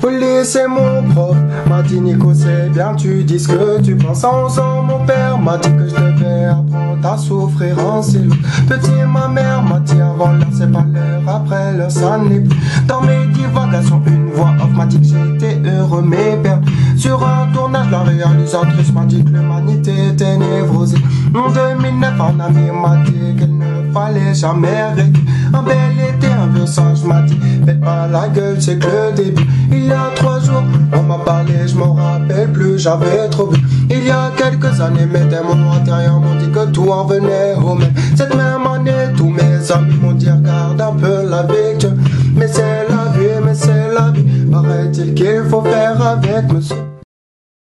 Police c'est mon prof, m'a dit Nico c'est bien tu dis ce que tu penses. En 11 ans mon père m'a dit que je devais apprendre à souffrir en silo. Petit ma mère m'a dit avant l'heure c'est pas l'heure, après l'heure ça n'est plus. Dans mes divagations une voix off m'a dit que j'étais heureux mais père Sur un tournage la réalisatrice m'a dit que l'humanité était névrosée. En 2009 un ami m'a dit qu'elle ne fallait jamais arrêter singe m'a dit faites pas la gueule c'est que le début il y a trois jours, on m'a parlé, je m'en rappelle plus, j'avais trop bu. Il y a quelques années, mes démons intérieurs m'ont dit que tout en venait au même. Cette même année, tous mes amis m'ont dit regarde un peu la vie, mais c'est la vie, mais c'est la vie. Paraît-il qu'il faut faire avec monsieur.